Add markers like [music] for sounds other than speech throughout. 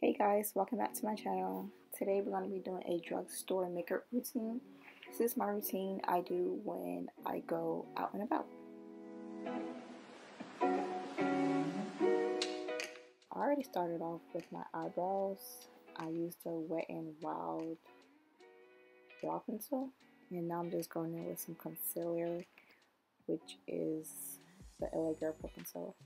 Hey guys, welcome back to my channel. Today we're going to be doing a drugstore makeup routine. This is my routine I do when I go out and about. I already started off with my eyebrows. I used a Wet n Wild brow pencil and now I'm just going in with some concealer which is the LA Girl Pencil.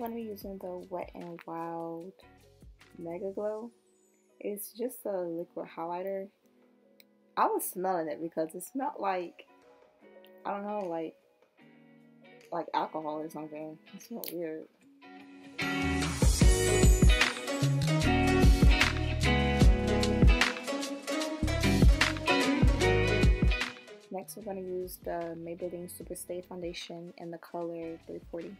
I'm going to be using the Wet n Wild Mega Glow. It's just a liquid highlighter. I was smelling it because it smelled like, I don't know, like, like alcohol or something. It smelled weird. Next, we're going to use the Maybelline Superstay Foundation in the color 340.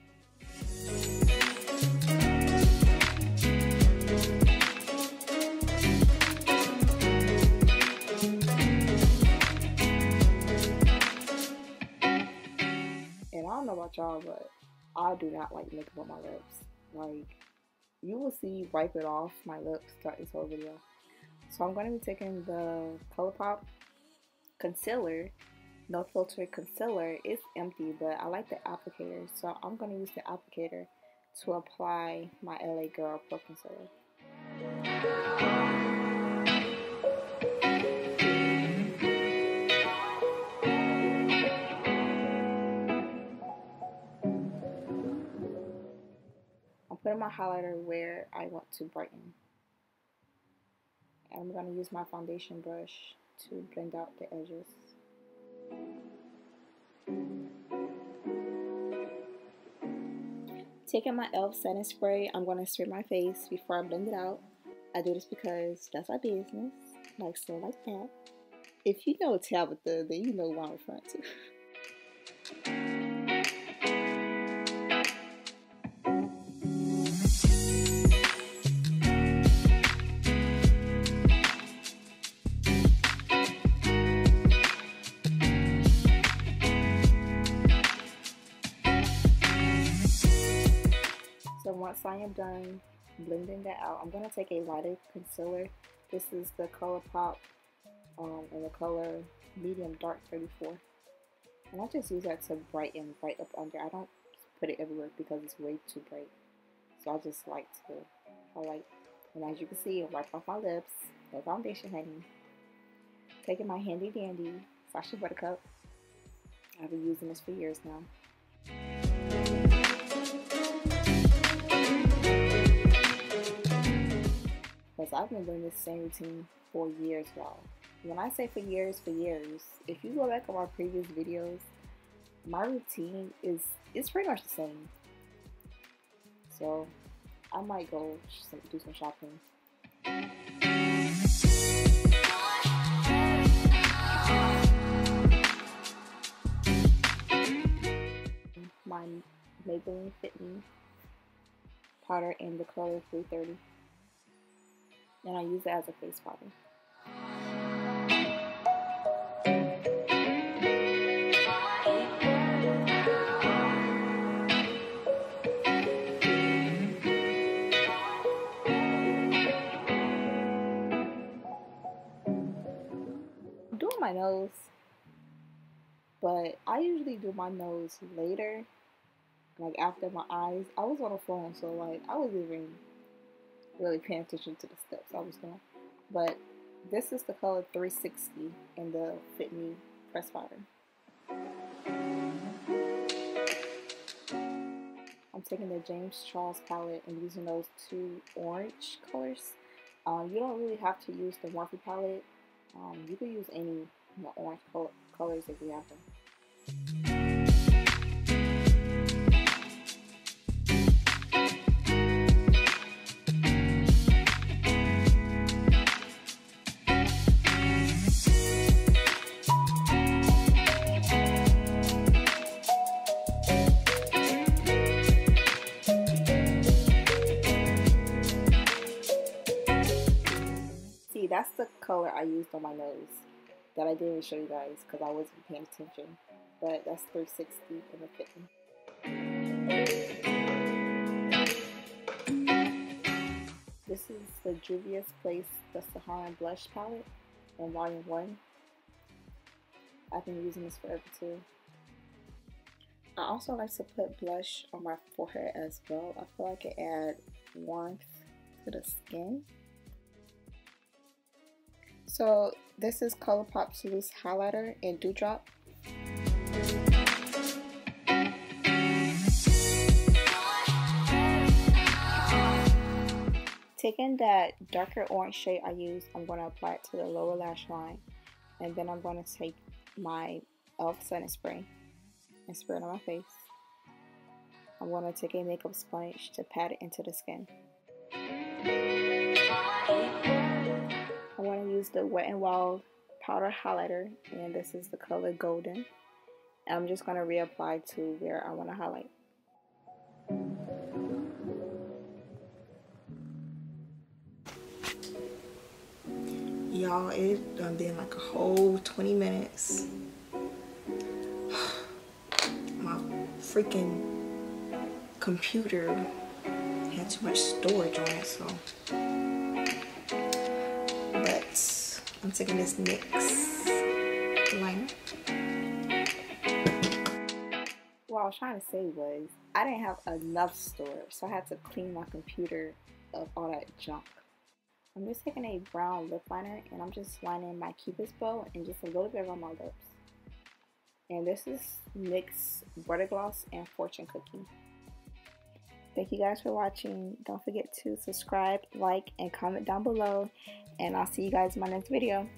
And I don't know about y'all, but I do not like makeup on my lips. Like, you will see wipe it off my lips throughout this whole video. So I'm going to be taking the ColourPop concealer no filter concealer is empty but I like the applicator so I'm going to use the applicator to apply my LA Girl Pro Concealer. I'm putting my highlighter where I want to brighten. And I'm going to use my foundation brush to blend out the edges. Taking my e.l.f. setting spray, I'm going to spray my face before I blend it out. I do this because that's my business, like so like that. If you know Tabitha, then you know what I'm referring to. Once I am done blending that out, I'm going to take a lighter concealer. This is the ColourPop um, in the color Medium Dark 34. And I just use that to brighten right up under. I don't put it everywhere because it's way too bright. So I just like to highlight. And as you can see, I wipe off my lips. No foundation, honey. Taking my handy dandy Sacha Buttercup. I've been using this for years now. I've been doing this same routine for years, y'all. When I say for years, for years, if you go back on my previous videos, my routine is it's pretty much the same. So I might go do some shopping. My Maybelline Fit Me powder in the color 330 and I use it as a face powder. doing my nose, but I usually do my nose later, like after my eyes. I was on the phone, so like I was even really paying attention to the steps I was doing. But this is the color 360 in the Fit Me press powder. I'm taking the James Charles palette and using those two orange colors. Um, you don't really have to use the Morphe palette. Um, you can use any orange colors if you have them. Color I used on my nose that I didn't show you guys because I wasn't paying attention. But that's 360 in the fitting. This is the Juvia's Place the Saharan Blush Palette in Volume 1. I've been using this forever too. I also like to put blush on my forehead as well. I feel like it adds warmth to the skin. So this is ColourPop's loose highlighter in Dewdrop. Taking that darker orange shade I used, I'm going to apply it to the lower lash line. And then I'm going to take my e.l.f. setting spray and spray it on my face. I'm going to take a makeup sponge to pat it into the skin. The Wet n Wild powder highlighter and this is the color Golden. I'm just going to reapply to where I want to highlight. Y'all, it done been like a whole 20 minutes. [sighs] My freaking computer had too much storage on it, so. I'm taking this NYX liner. What I was trying to say was I didn't have enough storage, so I had to clean my computer of all that junk. I'm just taking a brown lip liner and I'm just lining my cupid's bow and just a little bit around my lips. And this is NYX Butter Gloss and Fortune Cookie. Thank you guys for watching. Don't forget to subscribe, like, and comment down below. And I'll see you guys in my next video.